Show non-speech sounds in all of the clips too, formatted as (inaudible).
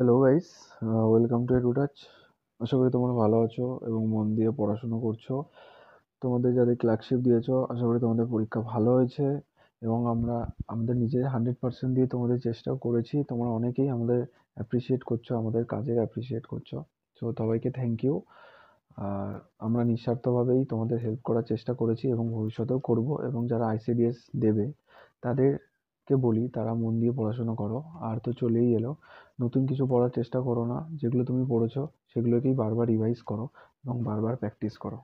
Hello guys welcome to Edutouch আশা করি তোমরা ভালো আছো এবং মন দিয়ে পড়াশুনো করছ। তোমাদের যাদের ক্লার্কশিপ দিয়েছ, আশা করি তোমাদের পরীক্ষা ভালো হয়েছে এবং আমরা, আমাদের নিজের হান্ড্রেড পার্সেন্ট দিয়ে তোমাদের চেষ্টাও করেছি। তোমরা অনেকেই আমাদের অ্যাপ্রিসিয়েট করছ, আমাদের কাজের অ্যাপ্রিসিয়েট করছ। সো সবাইকে থ্যাংক ইউ আর আমরা নিঃস্বার্থভাবেই তোমাদের হেল্প করার চেষ্টা করেছি এবং ভবিষ্যতেও করব এবং যারা আইসিডিএস দেবে, তাদেরকে বলি, তারা মন দিয়ে পড়াশোনা করো। আর তো চলেই এলো। নতুন কিছু পড়ার চেষ্টা করো না। যেগুলো তুমি পড়েছো, সেগুলোকেই বারবার রিভাইজ করো এবং বারবার প্র্যাকটিস করো।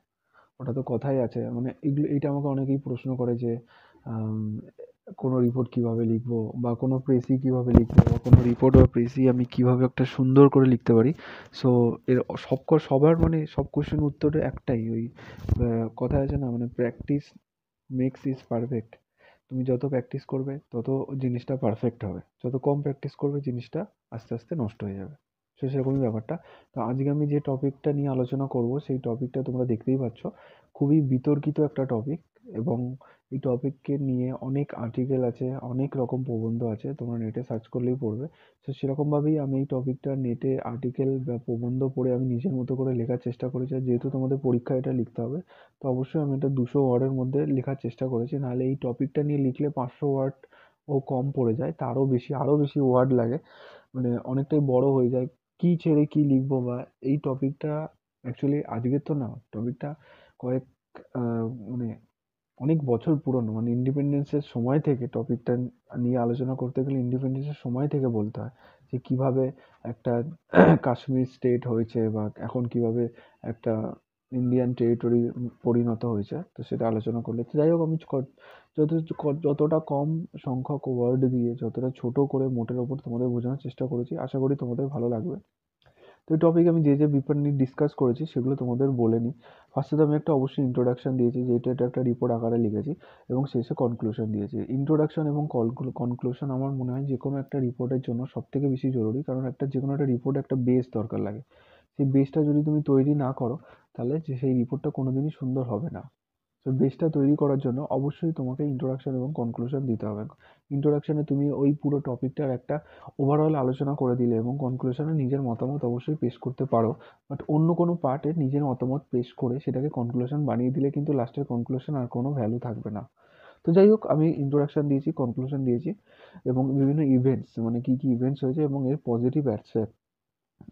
ওটা তো কথাই আছে। মানে এগুলো, এইটা আমাকে অনেকেই প্রশ্ন করে যে কোনো রিপোর্ট কীভাবে লিখব বা কোনো প্রেসি কীভাবে লিখব বা কোনো রিপোর্ট বা প্রেসি আমি কীভাবে একটা সুন্দর করে লিখতে পারি। সো এর সব সবার মানে সব কোশ্চেন উত্তরে একটাই। ওই কথা আছে না মানে প্র্যাকটিস মেক্স ইজ পারফেক্ট তুমি যত প্র্যাকটিস করবে, তত জিনিসটা পারফেক্ট হবে। যত কম প্র্যাকটিস করবে, জিনিসটা আস্তে আস্তে নষ্ট হয়ে যাবে। সো সেরকমই ব্যাপারটা। তো আজকে আমি যে টপিকটা নিয়ে আলোচনা করব, সেই টপিকটা তোমরা দেখতেই পাচ্ছ। খুবই বিতর্কিত একটা টপিক এবং এই টপিককে নিয়ে অনেক আর্টিকেল আছে, অনেক রকম প্রবন্ধ আছে, তোমরা নেটে সার্চ করলেই পড়বে। তো সেরকমভাবেই আমি এই টপিকটা নেটে আর্টিকেল বা প্রবন্ধ পড়ে আমি নিজের মতো করে লেখার চেষ্টা করেছি। আর যেহেতু তোমাদের পরীক্ষায় এটা লিখতে হবে, তো অবশ্যই আমি এটা দুশো ওয়ার্ডের মধ্যে লেখার চেষ্টা করেছি। নাহলে এই টপিকটা নিয়ে লিখলে পাঁচশো ওয়ার্ড ও কম পড়ে যায়, তারও বেশি, আরও বেশি ওয়ার্ড লাগে। মানে অনেকটাই বড় হয়ে যায়, কী ছেড়ে কী লিখব বা এই টপিকটা অ্যাকচুয়ালি আজকের তো না টপিকটা কয়েক মানে অনেক বছর পুরনো মানে ইন্ডিপেন্ডেন্সের সময় থেকে টপিকটা নিয়ে আলোচনা করতে গেলে ইন্ডিপেন্ডেন্সের সময় থেকে বলতে হয় যে কীভাবে একটা (clears throat) কাশ্মীর স্টেট হয়েছে বা এখন কীভাবে একটা ইন্ডিয়ান টেরিটরি পরিণত হয়েছে, তো সেটা আলোচনা করলে। যাই হোক, আমি যত, যতটা কম সংখ্যক ওয়ার্ড দিয়ে, যতটা ছোট করে মোটের ওপর তোমাদের বোঝানোর চেষ্টা করেছি, আশা করি তোমাদের ভালো লাগবে। তো এই টপিক আমি যে যে ব্যাপার নিয়ে ডিসকাস করেছি সেগুলো তোমাদের বলে নিই। ফার্স্টে তো আমি একটা অবশ্যই ইন্ট্রোডাকশন দিয়েছি যেটা এটা একটা রিপোর্ট আকারে লিখেছি এবং শেষে কনক্লুশন দিয়েছি। ইন্ট্রোডাকশন এবং কনক্লুশন আমার মনে হয় যে কোনো একটা রিপোর্টের জন্য সব থেকে বেশি জরুরি। কারণ একটা, যে কোনো একটা রিপোর্টে একটা বেস দরকার লাগে। সেই বেসটা যদি তুমি তৈরি না করো, তাহলে সেই রিপোর্টটা কোনো দিনই সুন্দর হবে না। তো বেসটা তৈরি করার জন্য অবশ্যই তোমাকে ইন্ট্রোডাকশন এবং কনক্লুশন দিতে হবে। ইন্ট্রোডাকশনে তুমি ওই পুরো টপিকটার একটা ওভারঅল আলোচনা করে দিলে এবং কনক্লুশনে নিজের মতামত অবশ্যই পেশ করতে পারো। বাট অন্য কোনো পার্টে নিজের মতামত পেশ করে সেটাকে কনক্লুশন বানিয়ে দিলে কিন্তু লাস্টের কনক্লুশন আর কোনো ভ্যালু থাকবে না। তো যাই হোক, আমি ইন্ট্রোডাকশন দিয়েছি কনক্লুশন দিয়েছি এবং বিভিন্ন ইভেন্টস মানে কী কী ইভেন্টস হয়েছে এবং এর পজিটিভ অ্যাসপেক্ট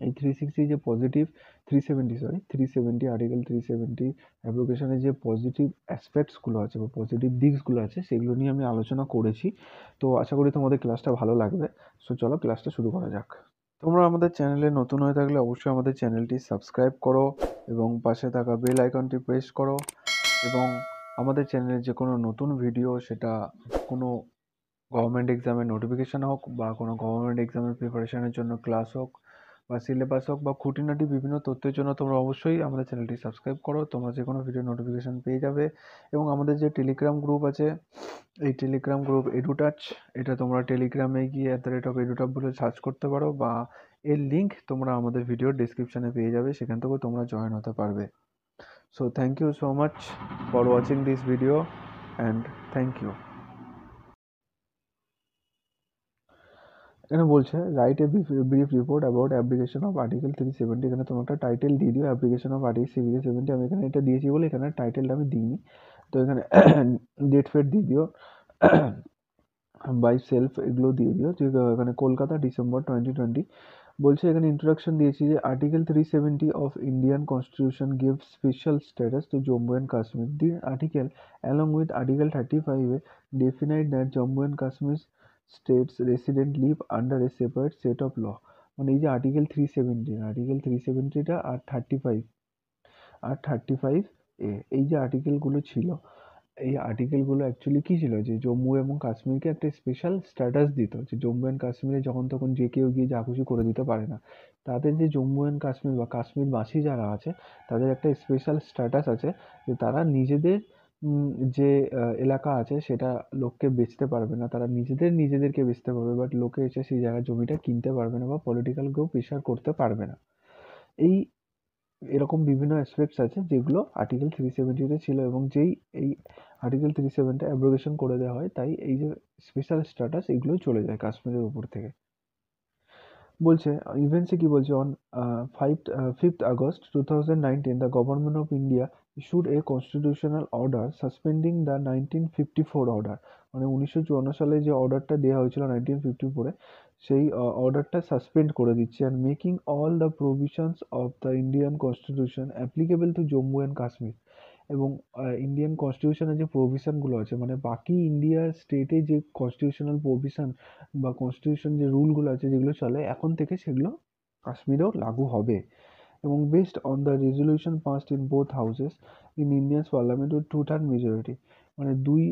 এই থ্রি সিক্সটি যে positive three seventy sorry three seventy article three seventy অ্যাপ্লিকেশনের যে পজিটিভ অ্যাসপেক্টসগুলো আছে বা পজিটিভ দিকসগুলো আছে, সেগুলো নিয়ে আমি আলোচনা করেছি। তো আশা করি তোমাদের ক্লাসটা ভালো লাগবে। সো চলো ক্লাসটা শুরু করা যাক। তোমরা আমাদের চ্যানেলে নতুন হয়ে থাকলে অবশ্যই আমাদের চ্যানেলটি সাবস্ক্রাইব করো এবং পাশে থাকা বেল আইকনটি প্রেস করো এবং আমাদের চ্যানেলে যে কোনো নতুন ভিডিও সেটা কোনো গভর্নমেন্ট এক্সামের নোটিফিকেশান হোক বা কোনো গভর্নমেন্ট এক্সামের প্রিপারেশানের জন্য ক্লাস হোক বা সিলেবাস হোক বা খুঁটিনাটি বিভিন্ন তথ্যের জন্য তোমরা অবশ্যই আমাদের চ্যানেলটি সাবস্ক্রাইব করো। তোমরা যে কোনো ভিডিও নোটিফিকেশান পেয়ে যাবে। এবং আমাদের যে টেলিগ্রাম গ্রুপ আছে, এই টেলিগ্রাম গ্রুপ এডুটাচ এটা তোমরা টেলিগ্রামে গিয়ে at the rate of Edutap বলে সার্চ করতে পারো বা এর লিঙ্ক তোমরা আমাদের ভিডিওর ডিসক্রিপশানে পেয়ে যাবে, সেখান থেকেও তোমরা জয়েন হতে পারবে। So thank you so much for watching this video and thank you এখানে বলছে right a brief report about application of article three seventy এখানে তোমার একটা টাইটেল দিয়ে দিও application of article three seventy আমি এখানে এটা দিয়েছি বলে এখানে টাইটেলটা আমি দিইনি। তো এখানে (coughs) ডেট ফেট দিয়ে দিও। (coughs) বাই সেলফ এগুলো দিয়ে দিও। যে, এখানে কলকাতা, ডিসেম্বর টোয়েন্টি টোয়েন্টি বলছে, এখানে ইন্ট্রোডাকশন দিয়েছি যে article three seventy of Indian constitution give special status to Jammu and Kashmir the article along with article thirty ফাইভে definite that Jammu and Kashmir states resident live under a separate set of law মানে এই যে article three seventy article three সেভেন্টিটা আর thirty five আর thirty five এ এই যে আর্টিকেলগুলো ছিল, এই আর্টিকেলগুলো অ্যাকচুয়ালি কী ছিল? যে জম্মু এবং কাশ্মীরকে একটা স্পেশাল স্ট্যাটাস দিত, যে জম্মু অ্যান্ড কাশ্মীরে যখন তখন যে কেউ গিয়ে যা খুশি করে দিতে পারে না, তাদের যে জম্মু অ্যান্ড কাশ্মীর বা কাশ্মীরবাসী যারা আছে, তাদের একটা স্পেশাল স্ট্যাটাস আছে, যে তারা নিজেদের যে এলাকা আছে সেটা লোককে বেচতে পারবে না। তারা নিজেদের নিজেদেরকে বেচতে পারবে বাট লোকে এসে সেই জায়গার জমিটা কিনতে পারবে না বা পলিটিক্যাল কেউ প্রেশার করতে পারবে না। এই, এরকম বিভিন্ন অ্যাসপেক্টস আছে যেগুলো আর্টিকেল থ্রি সেভেন্টিতে ছিল এবং যেই, এই আর্টিকেল থ্রি সেভেনটা অ্যাব্রোগেশন করে দেওয়া হয়, তাই এই যে স্পেশাল স্ট্যাটাস এগুলোই চলে যায় কাশ্মীরের উপর থেকে। বলছে ইভেন্টসে কি বলছে? On five fifth August two thousand nineteen the government of India issued a constitutional order suspending the nineteen fifty four order মানে উনিশশো চুয়ান্ন সালে যে অর্ডারটা দেওয়া হয়েছিল নাইনটিন ফিফটি ফোরে সেই অর্ডারটা সাসপেন্ড করে দিচ্ছে and making all the provisions of the Indian constitution applicable to Jammu and Kashmir এবং ইন্ডিয়ান কনস্টিটিউশনের যে প্রভিশনগুলো আছে মানে বাকি ইন্ডিয়ার স্টেটে যে কনস্টিটিউশনাল প্রভিশন বা কনস্টিটিউশন যে রুলগুলো আছে যেগুলো চলে, এখন থেকে সেগুলো কাশ্মীরেও লাগু হবে। এবং based on the resolution passed in both houses in Indians parliament two third majority মানে দুই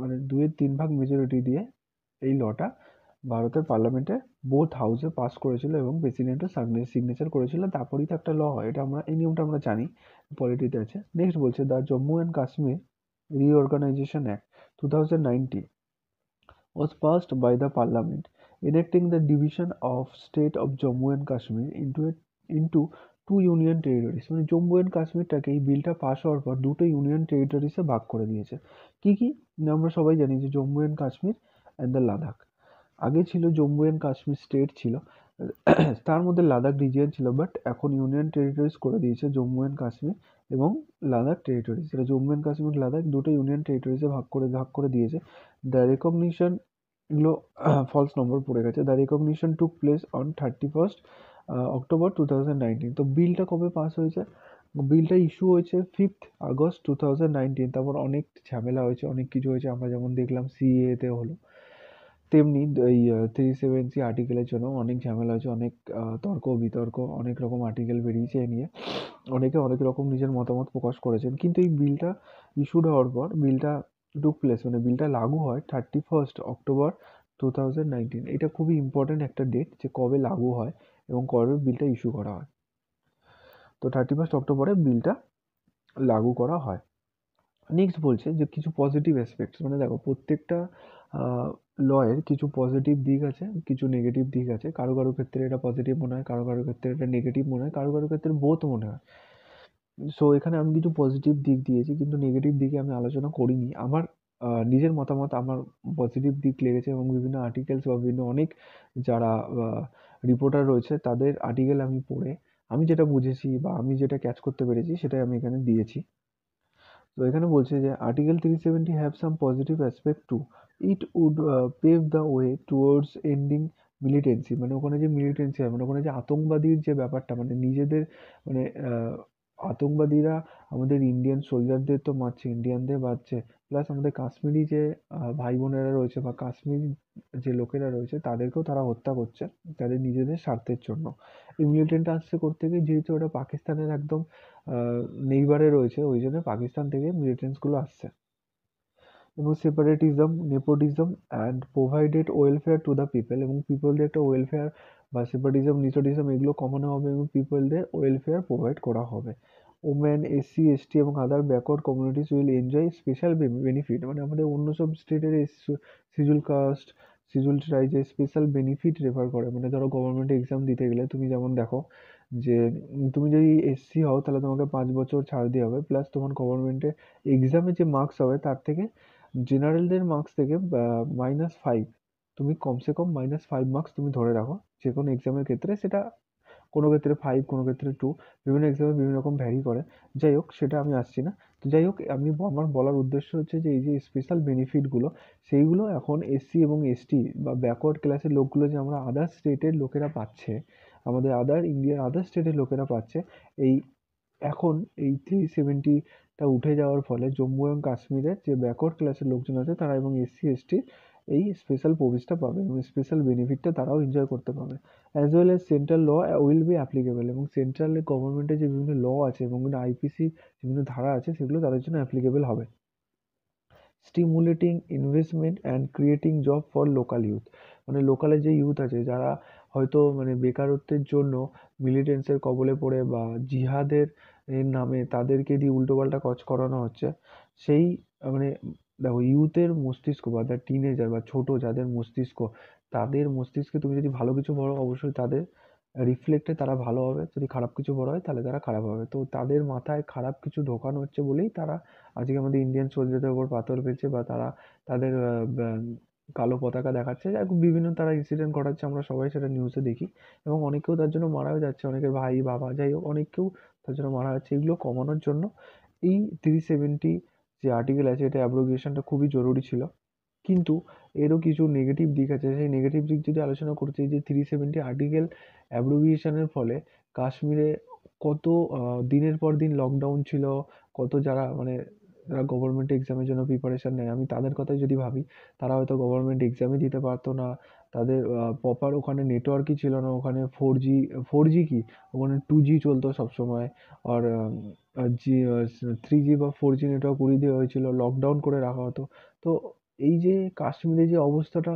মানে দুয়ের তিন ভাগ মেজরিটি দিয়ে এই লটা ভারতের পার্লামেন্টে বোথ হাউসে পাস করেছিল এবং প্রেসিডেন্টও সিগনেচার করেছিল। তারপরেই তো একটা ল হয় এটা আমরা এই নিয়মটা আমরা জানি পলিটিতে আছে। নেক্সট বলছে the Jammu and Kashmir reorganisation act two thousand passed by the parliament enacting the division of state of Jammu and Kashmir into a, into two union territories মানে জম্মু অ্যান্ড কাশ্মীরটাকে এই বিলটা পাস হওয়ার পর দুটো ইউনিয়ন টেরিটরিসে ভাগ করে দিয়েছে। কি কি? আমরা সবাই জানি যে Jammu and Kashmir and the Ladakh আগে ছিল জম্মু অ্যান্ড কাশ্মীর স্টেট ছিল, (clears throat) তার মধ্যে লাদাখ রিজিয়ন ছিল বাট এখন ইউনিয়ন টেরিটরিজ করে দিয়েছে জম্মু অ্যান্ড কাশ্মীর এবং লাদাখ টেরিটরিজ এটা জম্মু অ্যান্ড কাশ্মীর লাদাখ দুটো ইউনিয়ন টেরিটরিজে ভাগ করে ভাগ করে দিয়েছে। দ্য রেকগনিশন এগুলো (clears throat) ফলস নম্বর পড়ে গেছে। The recognition took place on thirty first October two thousand nineteen তো বিলটা কবে পাস হয়েছে? বিলটা ইস্যু হয়েছে fifth August two thousand nineteen তারপর অনেক ঝামেলা হয়েছে, অনেক কিছু হয়েছে। আমরা যেমন দেখলাম সিএতে হলো। তেমনি এই থ্রি সেভেন সি আর্টিকেলের জন্য অনেক ঝামেলা হয়েছে, অনেক তর্ক, বিতর্ক, অনেক রকম আর্টিকেল বেরিয়েছে এ নিয়ে। অনেকে অনেক রকম নিজের মতামত প্রকাশ করেছেন। কিন্তু এই বিলটা ইস্যুড হওয়ার পর বিলটা টুক প্লেস মানে বিলটা লাগু হয় thirty first October two thousand nineteen এটা খুবই ইম্পর্ট্যান্ট একটা ডেট যে কবে লাগু হয় এবং কবে বিলটা ইস্যু করা হয়। তো থার্টি ফার্স্ট অক্টোবরে বিলটা লাগু করা হয়। নেক্সট বলছে যে কিছু পজিটিভ অ্যাসপেক্টস মানে দেখো প্রত্যেকটা লয়ের কিছু পজিটিভ দিক আছে, কিছু নেগেটিভ দিক আছে। কারও কারও ক্ষেত্রে এটা পজিটিভ মনে হয়, কারও কারও ক্ষেত্রে এটা নেগেটিভ মনে হয়, কারও কারও ক্ষেত্রে বোথ মনে হয়। সো এখানে আমি কিছু পজিটিভ দিক দিয়েছি, কিন্তু নেগেটিভ দিকে আমি আলোচনা করিনি। আমার নিজের মতামত আমার পজিটিভ দিক লেগেছে এবং বিভিন্ন আর্টিকেলস বা বিভিন্ন অনেক যারা রিপোর্টার রয়েছে তাদের আর্টিকেল আমি পড়ে আমি যেটা বুঝেছি বা আমি যেটা ক্যাচ করতে পেরেছি সেটাই আমি এখানে দিয়েছি। তো এখানে বলছে যে article three seventy have some positive aspect to it would pave the way towards ending militancy মানে ওখানে যে মিলিটেন্সি হয় মানে ওখানে যে আতঙ্কবাদীর যে ব্যাপারটা মানে নিজেদের মানে আতঙ্কবাদীরা আমাদের ইন্ডিয়ান সোলজারদের তো মারছে ইন্ডিয়ানদের মারছে প্লাস আমাদের কাশ্মীরি যে ভাই বোনেরা রয়েছে বা কাশ্মীর যে লোকেরা রয়েছে, তাদেরকেও তারা হত্যা করছে তাদের নিজেদের স্বার্থের জন্য। এই মিলিটেন্টটা আসছে করতে গিয়ে, যেহেতু ওটা পাকিস্তানের একদম নেইবারে রয়েছে, ওই জন্য পাকিস্তান থেকে মিলিটেন্টসগুলো আসছে। এবং separatism nepotism and provided welfare to the people এবং পিপলদের একটা ওয়েলফেয়ার বা সেপারেটিজম নিটোটিজম এগুলো কমানো হবে এবং পিপলদের ওয়েলফেয়ার প্রোভাইড করা হবে। ওমেন এসসি এসটি এবং other backward communities will enjoy special benefit মানে আমাদের অন্য সব স্টেটের schedule caste schedule tribes special benefit refer করে। মানে ধরো গভর্নমেন্ট এক্সাম দিতে গেলে তুমি যেমন দেখো যে তুমি যদি এসসি হও তাহলে তোমাকে পাঁচ বছর ছাড় দেওয়া হবে। প্লাস তোমার গভর্নমেন্টে এক্সামে যে মার্কস হবে তার থেকে জেনারেলদের মার্কস থেকে মাইনাস ফাইভ তুমি কমসে কম মাইনাস ফাইভ মার্কস তুমি ধরে রাখো। যে কোনো এক্সামের ক্ষেত্রে সেটা কোনো ক্ষেত্রে ফাইভ কোনো ক্ষেত্রে টু বিভিন্ন এক্সামে বিভিন্ন রকম ভ্যারি করে। যাই হোক, সেটা আমি আসছি না। তো যাই হোক, আমি আমার বলার উদ্দেশ্য হচ্ছে যে, এই যে স্পেশাল বেনিফিটগুলো সেইগুলো এখন এসসি এবং এসটি বা ব্যাকওয়ার্ড ক্লাসের লোকগুলো যে আমরা আদার স্টেটের লোকেরা পাচ্ছে, আমাদের আদার ইন্ডিয়ার আদার স্টেটের লোকেরা পাচ্ছে, এই এখন এই থ্রি সেভেন্টিটা উঠে যাওয়ার ফলে জম্মু এবং কাশ্মীরের যে ব্যাকওয়ার্ড ক্লাসের লোকজন আছে, তারা এবং এসসি এসটি এই স্পেশাল প্রভিসটা পাবে এবং স্পেশাল বেনিফিটটা তারাও এনজয় করতে পারবে as well as central law will be applicable এবং সেন্ট্রাল গভর্নমেন্টের যে বিভিন্ন ল আছে এবং আইপিসি বিভিন্ন ধারা আছে সেগুলো তাদের জন্য অ্যাপ্লিকেবল হবে। Stimulating investment and creating job for local youth মানে লোকালে যে ইউথ আছে, যারা হয়তো মানে বেকারত্বের জন্য মিলিটেন্সের কবলে পড়ে বা জিহাদের নামে তাদেরকে দিয়ে উল্টোপাল্টা কাজ করানো হচ্ছে, সেই মানে দেখো ইউথের মস্তিষ্ক বা দ্য টিনেজার বা ছোট যাদের মস্তিষ্ক, তাদের মস্তিষ্কে তুমি যদি ভালো কিছু বলো অবশ্যই তাদের রিফ্লেক্টে তারা ভালো হবে। যদি খারাপ কিছু বলা হয় তাহলে তারা খারাপ হবে। তো তাদের মাথায় খারাপ কিছু ঢোকানো হচ্ছে বলেই তারা আজকে আমাদের ইন্ডিয়ান সোলজারদের উপর পাথর ফেলছে বা তারা তাদের কালো পতাকা দেখাচ্ছে। এখন বিভিন্ন তারা ইনসিডেন্ট ঘটাচ্ছে, আমরা সবাই সেটা নিউজে দেখি। এবং অনেকেও তার জন্য মারাও যাচ্ছে। অনেকের ভাই, বাবা, যাই হোক অনেকেও তার জন্য মারা যাচ্ছে। এগুলো কমানোর জন্য এই থ্রি সেভেন্টি যে আর্টিকেল আছে, এটা অ্যাব্রোগেশনটা খুবই জরুরি ছিল। কিন্তু এরও কিছু নেগেটিভ দিক আছে। সেই নেগেটিভ দিক যদি আলোচনা করতে যে থ্রি সেভেন্টি আর্টিকেল অ্যাব্রোভিয়েশনের ফলে কাশ্মীরে কত দিনের পর দিন লকডাউন ছিল, কত যারা মানে যারা গভর্নমেন্ট এক্সামের জন্য প্রিপারেশান নেয়, আমি তাদের কথাই যদি ভাবি, তারা হয়তো গভর্নমেন্ট এক্সামই দিতে পারতো না। তাদের প্রপার ওখানে নেটওয়ার্কই ছিল না, ওখানে ফোর জি ফোর জি কি? ওখানে টু জি চলতো সবসময়। আর জি থ্রি জি বা ফোর জি নেটওয়ার্ক উড়িয়ে দেওয়া হয়েছিল লকডাউন করে রাখা হতো। তো এই যে কাশ্মীরে যে অবস্থাটা,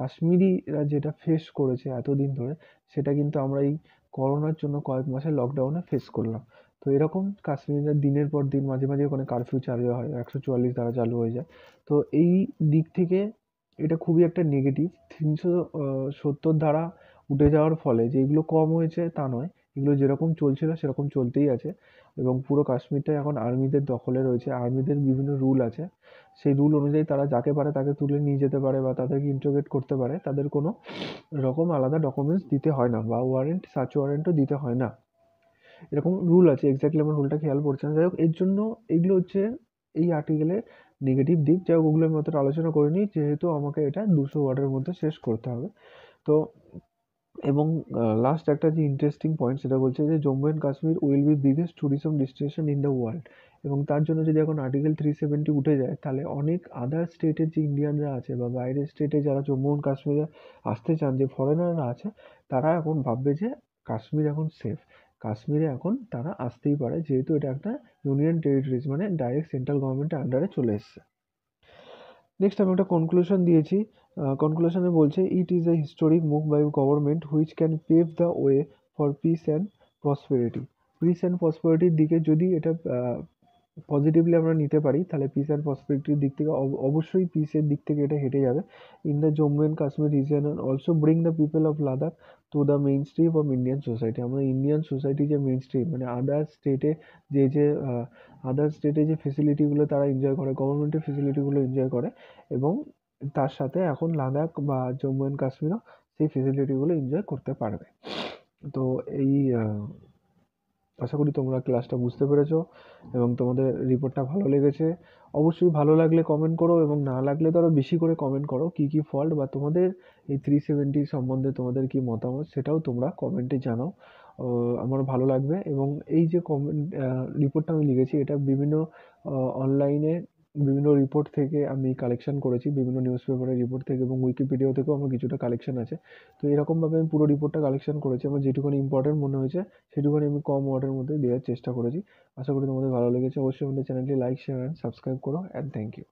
কাশ্মীরিরা যেটা ফেস করেছে এতদিন ধরে, সেটা কিন্তু আমরা এই করোনার জন্য কয়েক মাসের লকডাউনে ফেস করলাম। তো এরকম কাশ্মীরে দিনের পর দিন, মাঝে মাঝে ওখানে কারফিউ চালু হয়, একশো চুয়াল্লিশ ধারা চালু হয়ে যায়। তো এই দিক থেকে এটা খুবই একটা নেগেটিভ তিনশো সত্তর ধারা উঠে যাওয়ার ফলে যে এগুলো কম হয়েছে তা নয়, এগুলো যেরকম চলছিল সেরকম চলতেই আছে। এবং পুরো কাশ্মীরটা এখন আর্মিদের দখলে রয়েছে। আর্মিদের বিভিন্ন রুল আছে। সেই রুল অনুযায়ী তারা যাকে পারে তাকে তুলে নিয়ে যেতে পারে বা তাদেরকে ইন্টারোগেট করতে পারে। তাদের কোনো রকম আলাদা ডকুমেন্টস দিতে হয় না বা ওয়ারেন্ট সার্চ ওয়ারেন্টও দিতে হয় না। এরকম রুল আছে এক্স্যাক্টলি আমার রুলটা খেয়াল পড়ছে না। যাই হোক, এর জন্য এগুলো হচ্ছে এই আর্টিকেলে নেগেটিভ দিক যাই হোক ওগুলো আমি অতটা আলোচনা করিনি যেহেতু আমাকে এটা দুশো ওয়ার্ডের মধ্যে শেষ করতে হবে। তো, এবং লাস্ট একটা যে ইন্টারেস্টিং পয়েন্ট সেটা বলছে যে Jammu and Kashmir will be biggest tourism destination in the world এবং তার জন্য যদি এখন আর্টিকেল থ্রি সেভেন্টি উঠে যায়, তাহলে অনেক আদার স্টেটের যে ইন্ডিয়ানরা আছে বা বাইরের স্টেটে যারা জম্মু অ্যান্ড কাশ্মীরে আসতে চান, যে ফরেনাররা আছে, তারা এখন ভাববে যে কাশ্মীর এখন সেফ কাশ্মীরে এখন তারা আসতেই পারে। যেহেতু এটা একটা ইউনিয়ন টেরিটরিজ মানে ডাইরেক্ট সেন্ট্রাল গভর্নমেন্টের আন্ডারে চলে এসছে। নেক্সট আমি একটা কনক্লুশন দিয়েছি। কনক্লুশনে বলছে it is a historic move by government which can pave the way for peace and prosperity peace and প্রসপেরিটির দিকে যদি এটা পজিটিভলি আমরা নিতে পারি, তাহলে পিস অ্যান্ড প্রসপেরিটির দিক থেকে অবশ্যই পিসের দিক থেকে এটা হেঁটে যাবে। In the Jammu and Kashmir region and also bring the people of Ladakh to the mainstream of Indian society আমরা ইন্ডিয়ান সোসাইটি যে মেইন স্ট্রিম মানে আদার স্টেটে যে যে আদার স্টেটে যে ফেসিলিটিগুলো তারা এনজয় করে গভর্নমেন্টের ফেসিলিটিগুলো এনজয় করে এবং তার সাথে এখন লাদাখ বা জম্মু অ্যান্ড কাশ্মীরও সেই ফেসিলিটিগুলো এনজয় করতে পারবে। তো এই আশা করি তোমরা ক্লাসটা বুঝতে পেরেছ এবং তোমাদের রিপোর্টটা ভালো লেগেছে। অবশ্যই ভালো লাগলে কমেন্ট করো এবং না লাগলে তো আরও বেশি করে কমেন্ট করো কী কী ফল্ট বা তোমাদের এই থ্রি সেভেন্টি সম্বন্ধে তোমাদের কী মতামত সেটাও তোমরা কমেন্টে জানাও। আমার ভালো লাগবে এবং এই যে কমেন্ট রিপোর্টটা আমি লিখেছি এটা বিভিন্ন অনলাইনে বিভিন্ন রিপোর্ট থেকে আমি কালেকশন করেছি, বিভিন্ন নিউজ পেপারের রিপোর্ট থেকে এবং উইকিপিডিয়া থেকেও আমার কিছুটা কালেকশন আছে। তো এরকমভাবে আমি পুরো রিপোর্টটা কালেকশন করেছি। আমার যেটুকুনি ইম্পর্টেন্ট মনে হয়েছে, সেটুকুনি আমি কম ওয়ার্ডের মধ্যে দেওয়ার চেষ্টা করেছি। আশা করি তোমাদের ভালো লেগেছে। অবশ্যই আমাদের চ্যানেলটি লাইক শেয়ার অ্যান্ড সাবস্ক্রাইব করো অ্যান্ড থ্যাংক ইউ